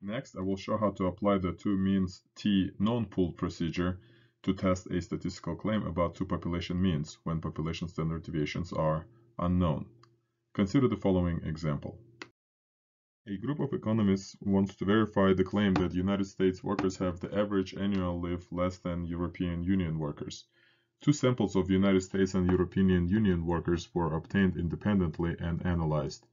Next, I will show how to apply the two means t non-pooled procedure to test a statistical claim about two population means when population standard deviations are unknown. Consider the following example. A group of economists wants to verify the claim that United States workers have the average annual leave less than European Union workers. Two samples of United States and European Union workers were obtained independently and analyzed.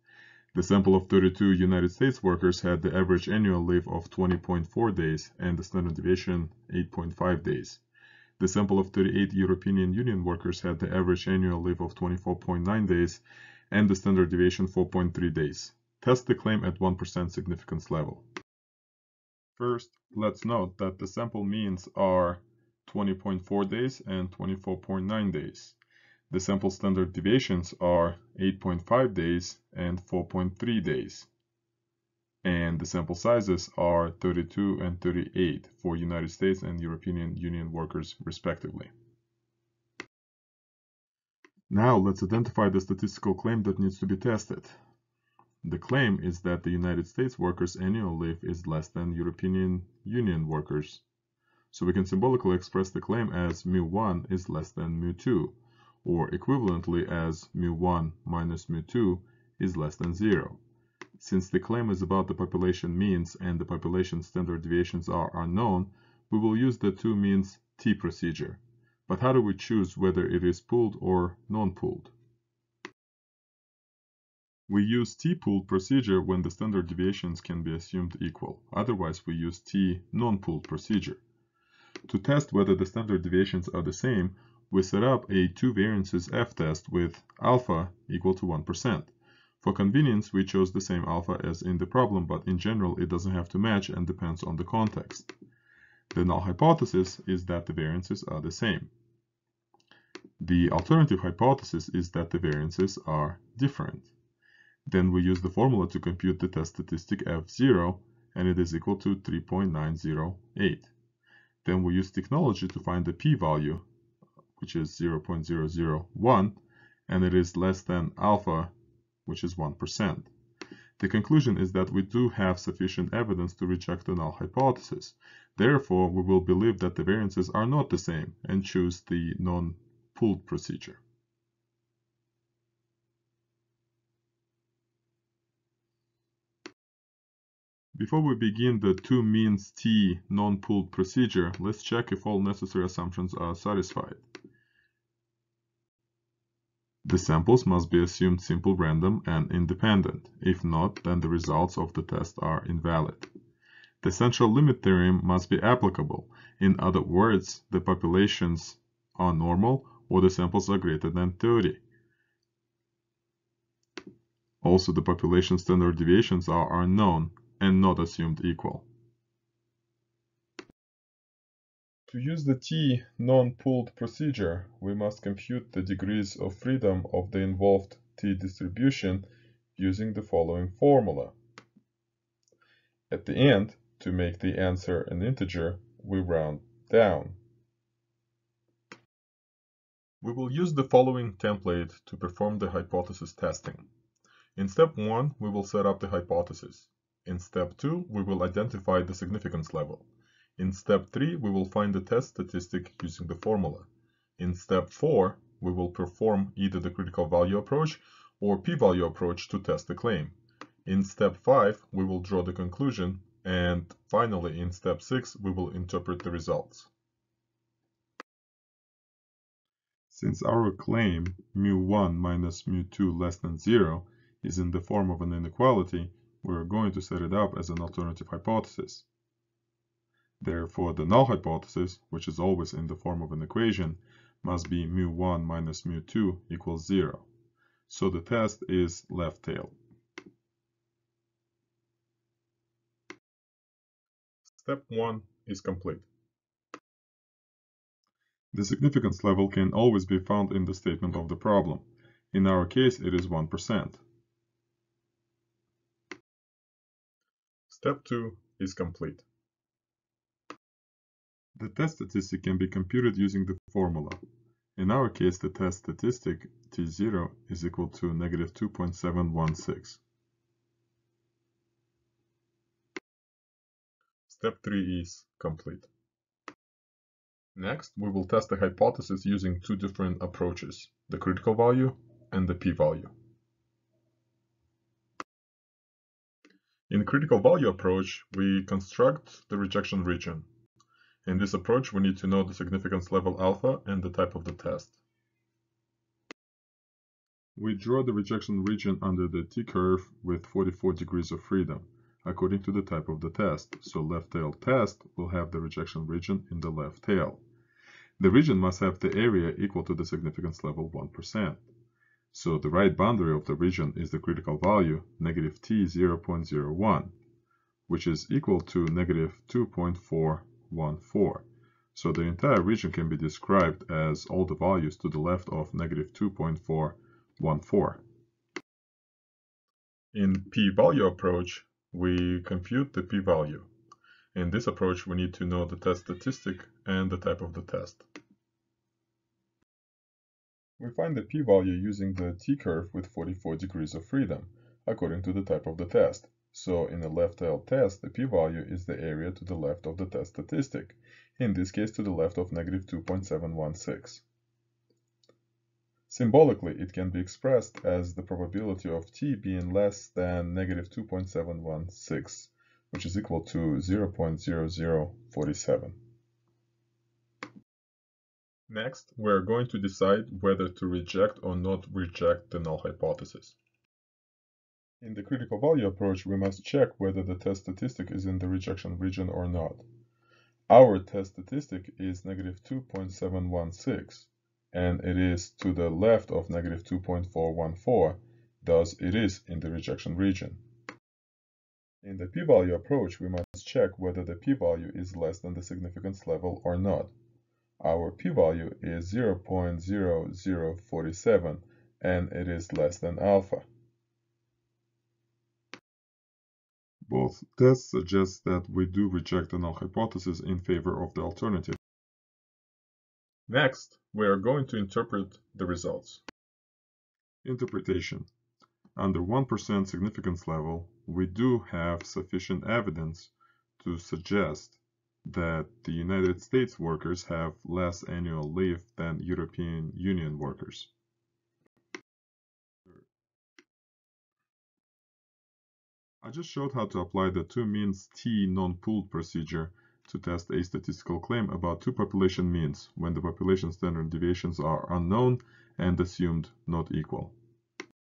The sample of 32 United States workers had the average annual leave of 20.4 days and the standard deviation 8.5 days. The sample of 38 European Union workers had the average annual leave of 24.9 days and the standard deviation 4.3 days. Test the claim at 1% significance level. First, let's note that the sample means are 20.4 days and 24.9 days. The sample standard deviations are 8.5 days and 4.3 days. And the sample sizes are 32 and 38 for United States and European Union workers respectively. Now let's identify the statistical claim that needs to be tested. The claim is that the United States workers' annual leave is less than European Union workers. So we can symbolically express the claim as mu1 is less than mu2, or equivalently as mu1 minus mu2 is less than 0. Since the claim is about the population means and the population standard deviations are unknown, we will use the two means t procedure. But how do we choose whether it is pooled or non-pooled? We use t-pooled procedure when the standard deviations can be assumed equal. Otherwise, we use t non-pooled procedure. To test whether the standard deviations are the same, we set up a two variances f-test with alpha equal to 1%. For convenience, we chose the same alpha as in the problem, but in general it doesn't have to match and depends on the context. The null hypothesis is that the variances are the same. The alternative hypothesis is that the variances are different. Then we use the formula to compute the test statistic f0 and it is equal to 3.908. Then we use technology to find the p-value which is 0.001, and it is less than alpha, which is 1%. The conclusion is that we do have sufficient evidence to reject the null hypothesis. Therefore, we will believe that the variances are not the same and choose the non-pooled procedure. Before we begin the two means t non-pooled procedure, let's check if all necessary assumptions are satisfied. The samples must be assumed simple random and independent. If not, then the results of the test are invalid. The central limit theorem must be applicable. In other words, the populations are normal or the samples are greater than 30. Also, the population standard deviations are unknown and not assumed equal. To use the T non-pooled procedure, we must compute the degrees of freedom of the involved T distribution using the following formula. At the end, to make the answer an integer, we round down. We will use the following template to perform the hypothesis testing. In step 1, we will set up the hypothesis. In step 2, we will identify the significance level. In step 3, we will find the test statistic using the formula. In step 4, we will perform either the critical value approach or p-value approach to test the claim. In step 5, we will draw the conclusion, and finally in step 6, we will interpret the results. Since our claim mu1 minus mu2 less than 0 is in the form of an inequality, we are going to set it up as an alternative hypothesis. Therefore, the null hypothesis, which is always in the form of an equation, must be mu1 minus mu2 equals 0. So the test is left tail. Step 1 is complete. The significance level can always be found in the statement of the problem. In our case, it is 1%. Step 2 is complete. The test statistic can be computed using the formula. In our case, the test statistic T0 is equal to negative 2.716. Step 3 is complete. Next, we will test the hypothesis using two different approaches, the critical value and the p-value. In the critical value approach, we construct the rejection region. In this approach, we need to know the significance level alpha and the type of the test. We draw the rejection region under the t-curve with 44 degrees of freedom, according to the type of the test, so left tail test will have the rejection region in the left tail. The region must have the area equal to the significance level 1%. So the right boundary of the region is the critical value, negative t 0.01, which is equal to negative 2.414. So the entire region can be described as all the values to the left of negative 2.414. In p-value approach, we compute the p-value. In this approach, we need to know the test statistic and the type of the test. We find the p-value using the t-curve with 44 degrees of freedom, according to the type of the test. So in a left-tail test, the p-value is the area to the left of the test statistic, in this case to the left of negative 2.716. Symbolically, it can be expressed as the probability of t being less than negative 2.716, which is equal to 0.0047. Next, we are going to decide whether to reject or not reject the null hypothesis. In the critical value approach, we must check whether the test statistic is in the rejection region or not. Our test statistic is negative 2.716, and it is to the left of negative 2.414, thus it is in the rejection region. In the p-value approach, we must check whether the p-value is less than the significance level or not. Our p-value is 0.0047 and it is less than alpha. Both tests suggest that we do reject the null hypothesis in favor of the alternative. Next, we are going to interpret the results. Interpretation. Under 1% significance level, we do have sufficient evidence to suggest that the United States workers have less annual leave than European Union workers. I just showed how to apply the two means t non-pooled procedure to test a statistical claim about two population means when the population standard deviations are unknown and assumed not equal.